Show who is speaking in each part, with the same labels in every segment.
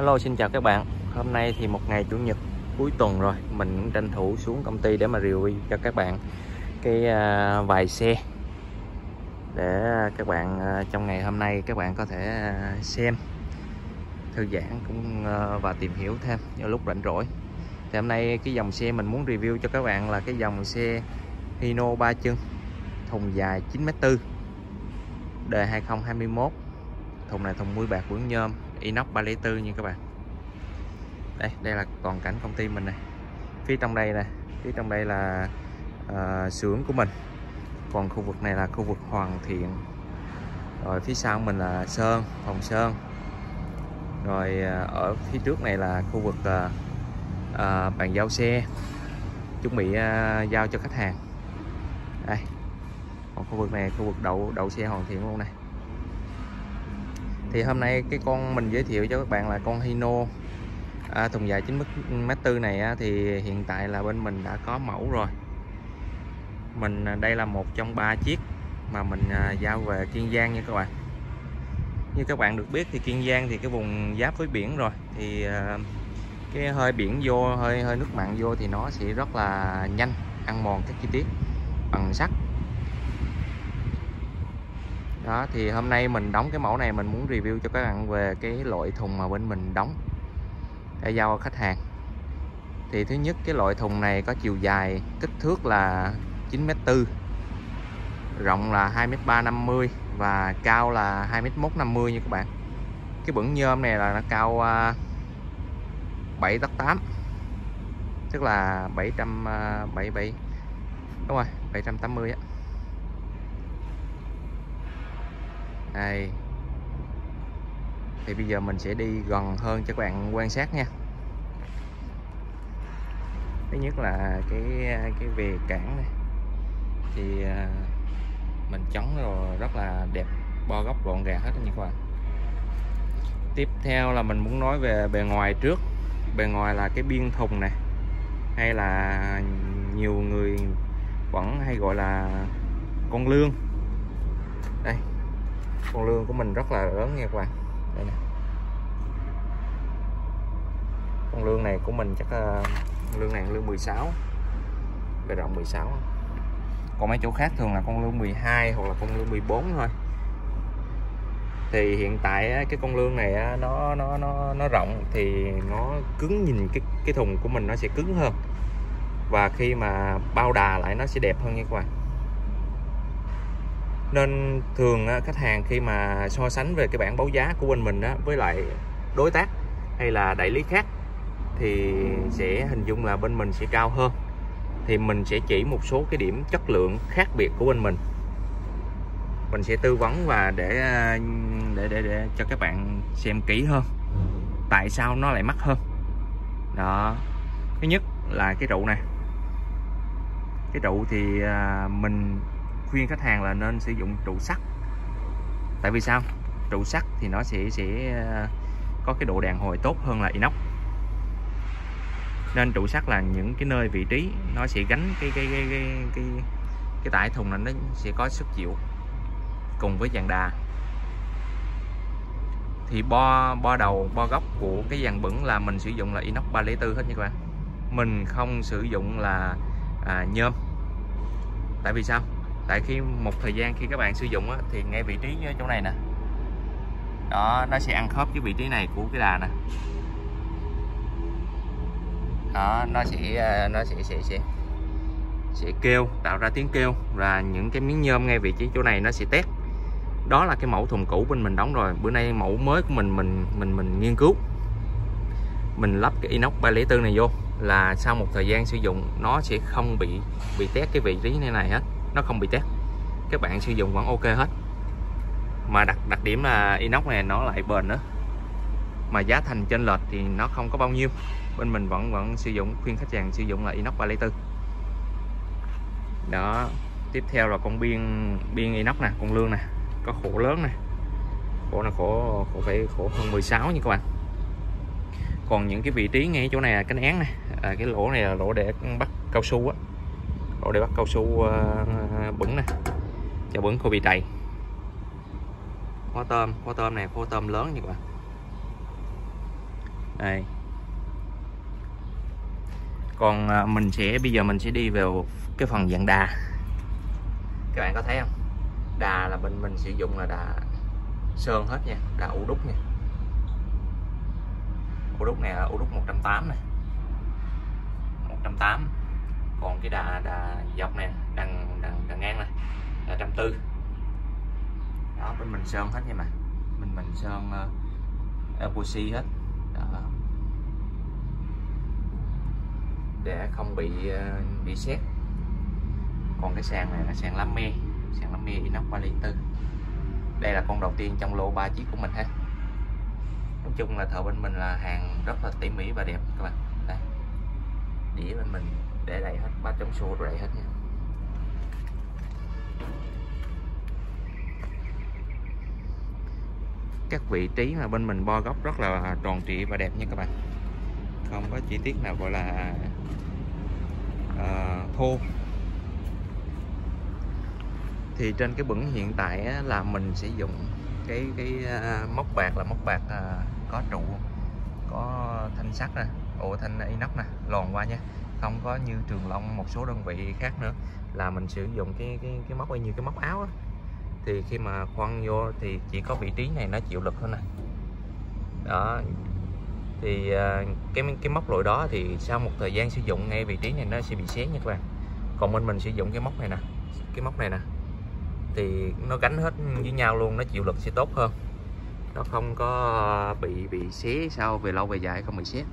Speaker 1: Hello xin chào các bạn. Hôm nay thì một ngày Chủ nhật cuối tuần rồi. Mình cũng tranh thủ xuống công ty để mà review cho các bạn Cái uh, vài xe. Để các bạn uh, trong ngày hôm nay các bạn có thể uh, xem Thư giãn cũng uh, và tìm hiểu thêm vào lúc rảnh rỗi. Thì hôm nay cái dòng xe mình muốn review cho các bạn là cái dòng xe Hino 3 chân Thùng dài 9m4 Đời 2021 Thùng này thùng muối bạc quấn nhôm inox 304 nha các bạn. Đây đây là toàn cảnh công ty mình này. Phía trong đây nè phía trong đây là uh, xưởng của mình. Còn khu vực này là khu vực hoàn thiện. Rồi phía sau mình là sơn phòng sơn. Rồi uh, ở phía trước này là khu vực uh, uh, bàn giao xe chuẩn bị uh, giao cho khách hàng. Đây còn khu vực này khu vực đậu đậu xe hoàn thiện luôn này thì hôm nay cái con mình giới thiệu cho các bạn là con Hino. À, thùng dài 9m4 này á, thì hiện tại là bên mình đã có mẫu rồi. Mình à, đây là một trong ba chiếc mà mình à, giao về Kiên Giang nha các bạn. Như các bạn được biết thì Kiên Giang thì cái vùng giáp với biển rồi. Thì à, cái hơi biển vô hơi hơi nước mặn vô thì nó sẽ rất là nhanh ăn mòn các chi tiết bằng sắt đó, thì hôm nay mình đóng cái mẫu này mình muốn review cho các bạn về cái loại thùng mà bên mình đóng để giao khách hàng. Thì thứ nhất, cái loại thùng này có chiều dài kích thước là 9m4 rộng là 2m350 và cao là 2m150 nha các bạn. Cái bẩn nhôm này là nó cao à, 7 tấc 8 tức là 777 à, đúng rồi 780 á. Đây thì bây giờ mình sẽ đi gần hơn cho các bạn quan sát nha. Thứ nhất là cái cái về cản này. Thì à, mình chống rồi, rất là đẹp, bo góc gọn gàng hết nha các bạn. Tiếp theo là mình muốn nói về bề ngoài trước. Bề ngoài là cái biên thùng này. Hay là nhiều người vẫn hay gọi là con lương con lương của mình rất là lớn nha các bạn. Đây nè. Con lương này của mình chắc là lương này lương 16 về rộng 16 còn mấy chỗ khác thường là con lương 12 hoặc là con lương 14 thôi. Thì hiện tại cái con lương này nó nó nó nó rộng thì nó cứng nhìn cái cái thùng của mình nó sẽ cứng hơn. Và khi mà bao đà lại nó sẽ đẹp hơn nha các bạn nên thường khách hàng khi mà so sánh về cái bảng báo giá của bên mình với lại đối tác hay là đại lý khác thì sẽ hình dung là bên mình sẽ cao hơn. Thì mình sẽ chỉ một số cái điểm chất lượng khác biệt của bên mình. Mình sẽ tư vấn và để để để, để cho các bạn xem kỹ hơn tại sao nó lại mắc hơn. Đó. Thứ nhất là cái trụ này. Cái trụ thì à, mình khuyên khách hàng là nên sử dụng trụ sắt. Tại vì sao? Trụ sắt thì nó sẽ sẽ ờ, có cái độ đàn hồi tốt hơn là inox. Nên trụ sắt là những cái nơi vị trí nó sẽ gánh cái cái cái cái cái, cái tải thùng này nó sẽ có sức chịu cùng với dàn đà. Thì bo bo đầu bo góc của cái dàn bẩn là mình sử dụng là inox 304 hết nha các bạn. Mình không sử dụng là à, nhôm. Tại vì sao? Tại khi một thời gian khi các bạn sử dụng á, thì ngay vị trí chỗ này nè. Đó nó sẽ ăn khớp với vị trí này của cái đà nè. Đó nó sẽ à, nó sẽ sẽ sẽ sẽ kêu tạo ra tiếng kêu. Và những cái miếng nhôm ngay vị trí chỗ này nó sẽ tét đó là cái mẫu thùng cũ bên mình đóng rồi. Bữa nay mẫu mới của mình mình mình mình nghiên cứu. Mình lắp cái inox 304 này vô là sau một thời gian sử dụng nó sẽ không bị bị tét cái vị trí này này hết nó không bị tét các bạn sử dụng vẫn ok hết. Mà đặc đặc điểm là inox này nó lại bền nữa. Mà giá thành trên lệch thì nó không có bao nhiêu. Bên mình vẫn vẫn sử dụng khuyên khách hàng sử dụng là inox 304 đó tiếp theo là con biên biên inox nè con lương nè. Có khổ lớn nè. Khổ là khổ khổ phải khổ hơn 16 nha các bạn. Còn những cái vị trí ngay chỗ này là cánh nén này à, cái lỗ này là lỗ để bắt cao su á lỗ để bắt cao su ờ, bẩn nè. Cho bẩn khô bị đầy. Khóa tôm khóa tôm này kho tôm lớn như các bạn. Đây. Còn ờ, mình sẽ, bây giờ mình sẽ đi vào cái phần dạng đà. Các bạn có thấy không? Đà là bên mình sử dụng là đà sơn hết nha, đà ủ đúc nha. Ủ đúc này là ủ đúc 180 này 180 còn cái đà đà dọc này đằng đằng, đằng ngang này là 140 đó bên mình sơn hết nha mà. Mình mình sơn uh, epoxy hết. Đó. để không bị uh, bị xét còn cái sàn này là sàn lắm me. Sàn lắm me inox ba ly tư. Đây là con đầu tiên trong lô ba chiếc của mình ha. Nói chung là thợ bên mình là hàng rất là tỉ mỉ và đẹp các bạn. Đây. Đĩa bên mình để đầy hết ba chống xô đầy hết nha. Các vị trí mà bên mình bo góc rất là tròn trịa và đẹp nha các bạn. Không có chi tiết nào gọi là uh, thô. Thì trên cái bửng hiện tại á, là mình sử dụng cái cái uh, móc bạc là móc bạc uh, có trụ có thanh sắt nè ổ thanh inox nè lòn qua nha không có như trường long, một số đơn vị khác nữa, là mình sử dụng cái cái cái móc như cái móc áo đó. thì khi mà khoan vô thì chỉ có vị trí này nó chịu lực thôi nè. Đó. Thì à, cái cái móc loại đó thì sau một thời gian sử dụng, ngay vị trí này nó sẽ bị xé nha các bạn. Còn bên mình sử dụng cái móc này nè, cái móc này nè, thì nó gánh hết với nhau luôn, nó chịu lực sẽ tốt hơn. Nó không có bị bị xé sau về lâu về dài, không bị xé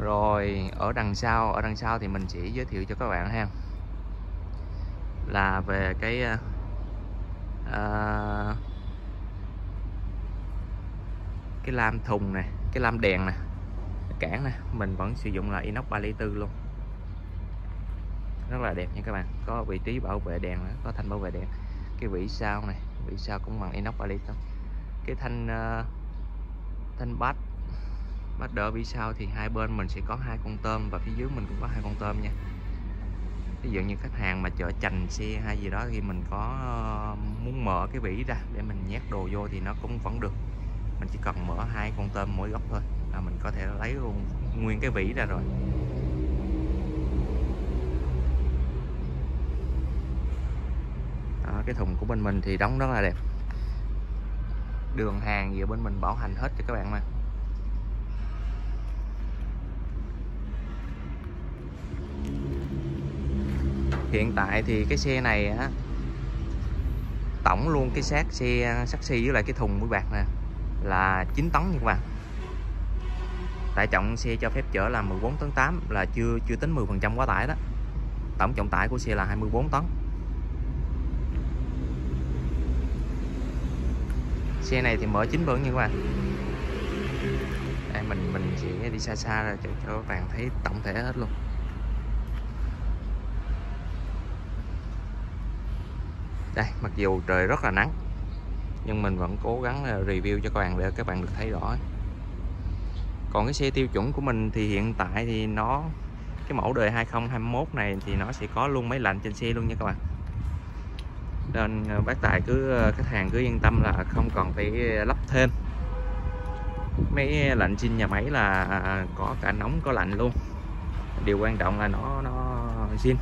Speaker 1: rồi ở đằng sau ở đằng sau thì mình chỉ giới thiệu cho các bạn ha. Là về cái uh, cái lam thùng này cái lam đèn này, cản này, mình vẫn sử dụng là inox 3 ly tư luôn. Rất là đẹp nha các bạn có vị trí bảo vệ đèn có thanh bảo vệ đèn. Cái vỉ sau này vỉ sau cũng bằng inox 3 ly tư. Cái thanh uh, thanh bát bắt đỡ vì sau thì hai bên mình sẽ có hai con tôm và phía dưới mình cũng có hai con tôm nha. Ví dụ như khách hàng mà chở chành xe hay gì đó thì mình có ờ, muốn mở cái vỉ ra để mình nhét đồ vô thì nó cũng vẫn được. Mình chỉ cần mở hai con tôm mỗi góc thôi là mình có thể lấy luôn nguyên cái vỉ ra rồi. Đó, cái thùng của bên mình thì đóng rất là đẹp. Đường hàng gì bên mình bảo hành hết cho các bạn mà. Hiện tại thì cái xe này á tổng luôn cái xác xe sắt xi với lại cái thùng mũi bạc nè là 9 tấn nha các bạn. Tải trọng xe cho phép chở là 14 tấn 8 là chưa chưa tính 10 phần trăm quá tải đó. Tổng trọng tải của xe là 24 tấn. Xe này thì mở chín bẩn như các bạn. Đây mình mình sẽ đi xa xa ra cho, cho các bạn thấy tổng thể hết luôn. Đây, mặc dù trời rất là nắng, nhưng mình vẫn cố gắng review cho các bạn để các bạn được thấy rõ. Còn cái xe tiêu chuẩn của mình thì hiện tại thì nó, cái mẫu đời 2021 này thì nó sẽ có luôn máy lạnh trên xe luôn nha các bạn. Nên à, bác tài cứ à, khách hàng cứ yên tâm là không còn phải lắp thêm. Máy lạnh trên nhà máy là à, có cả nóng có lạnh luôn. Điều quan trọng là nó nó zin,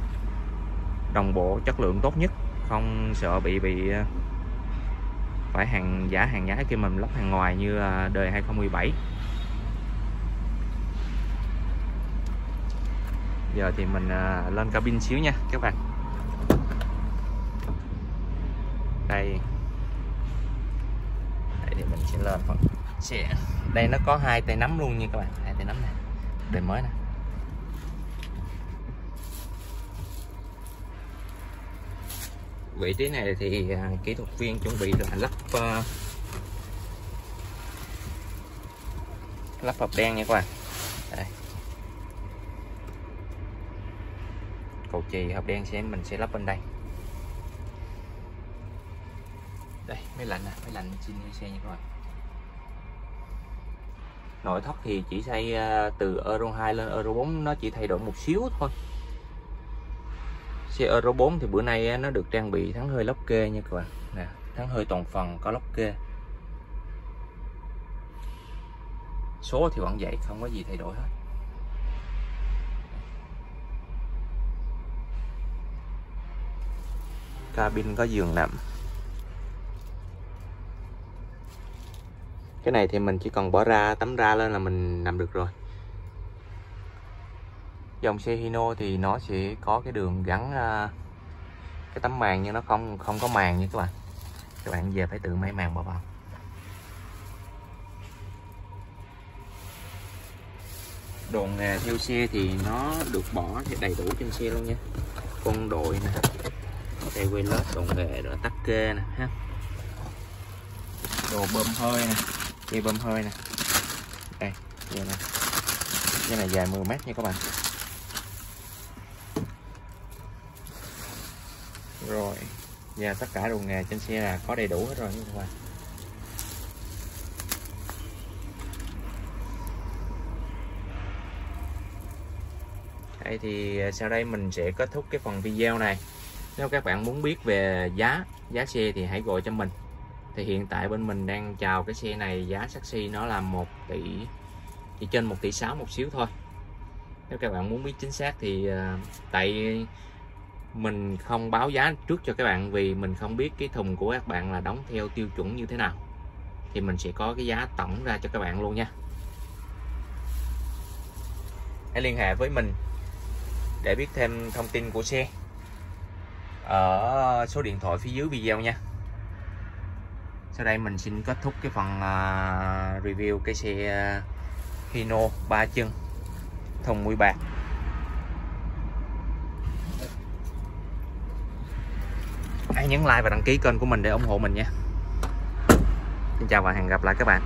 Speaker 1: đồng bộ, chất lượng tốt nhất không sợ bị bị ờ, phải hàng giả, hàng nhái khi mình lắp hàng ngoài như ờ, đời 2017 giờ thì mình ờ, lên cabin xíu nha các bạn. Đây. Đây thì mình sẽ lên phần xe. Đây nó có hai tay nắm luôn nha các bạn. Hai tay nắm này. Đời mới này. Vị trí này thì à, kỹ thuật viên chuẩn bị là lắp uh, lắp hộp đen nha các bạn. Đây. cầu chì hộp đen sẽ mình sẽ lắp bên đây. Đây máy lạnh nè máy lạnh xin xe nha các bạn. Nội thất thì chỉ xây à, từ Euro 2 lên Euro 4 nó chỉ thay đổi một xíu thôi xe Euro 4 thì bữa nay nó được trang bị thắng hơi lóc kê nha các bạn. Nè, thắng hơi toàn phần có lóc kê. Số thì vẫn vậy, không có gì thay đổi hết. Cabin có giường nằm. Cái này thì mình chỉ cần bỏ ra tấm ra lên là mình nằm được rồi dòng xe Hino thì nó sẽ có cái đường gắn uh, cái tấm màn nhưng nó không không có màn nha các bạn. Các bạn về phải tự máy màn bỏ vào. Đồ nghề theo xe thì nó được bỏ thì đầy đủ trên xe luôn nha. Con đội nè đây quay lết đồ nghề rồi tắc kê nè ha. Đồ bơm hơi nè dây bơm hơi nè. Đây dây nè dây này dài 10 mét nha các bạn. Rồi. Và tất cả đồ nghề trên xe là có đầy đủ hết rồi nha các bạn Đây thì à, sau đây mình sẽ kết thúc cái phần video này. Nếu các bạn muốn biết về giá giá xe thì hãy gọi cho mình. Thì hiện tại bên mình đang chào cái xe này, giá taxi nó là 1 tỷ, chỉ trên 1 tỷ 6 một xíu thôi. Nếu các bạn muốn biết chính xác thì à, tại mình không báo giá trước cho các bạn vì mình không biết cái thùng của các bạn là đóng theo tiêu chuẩn như thế nào. Thì mình sẽ có cái giá tổng ra cho các bạn luôn nha. Hãy liên hệ với mình để biết thêm thông tin của xe ở số điện thoại phía dưới video nha. Sau đây mình xin kết thúc cái phần à, review cái xe à, Hino 3 chân, thùng mũi bạc. Hãy nhấn like và đăng ký kênh của mình để ủng hộ mình nha. Xin chào và hẹn gặp lại các bạn.